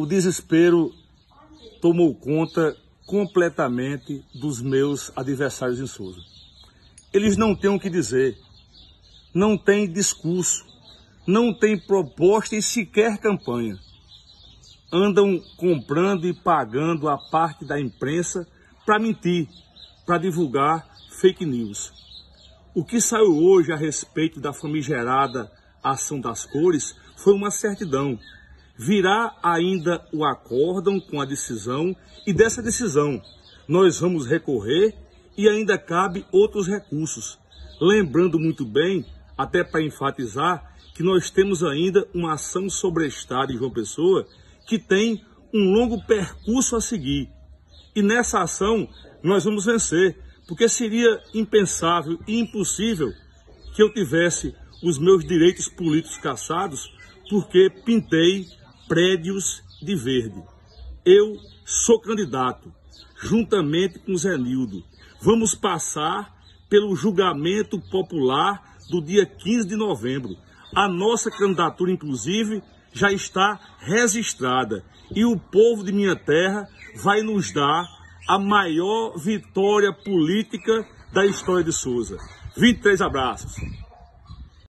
o desespero tomou conta completamente dos meus adversários em Souza. Eles não têm o que dizer, não têm discurso, não têm proposta e sequer campanha. Andam comprando e pagando a parte da imprensa para mentir, para divulgar fake news. O que saiu hoje a respeito da famigerada ação das cores foi uma certidão. Virá ainda o acórdão com a decisão e dessa decisão nós vamos recorrer e ainda cabe outros recursos. Lembrando muito bem, até para enfatizar, que nós temos ainda uma ação sobre Estado em João Pessoa que tem um longo percurso a seguir. E nessa ação nós vamos vencer, porque seria impensável e impossível que eu tivesse os meus direitos políticos caçados porque pintei prédios de verde. Eu sou candidato, juntamente com Zé Nildo. Vamos passar pelo julgamento popular do dia 15 de novembro. A nossa candidatura, inclusive, já está registrada e o povo de minha terra vai nos dar a maior vitória política da história de Souza. 23 abraços.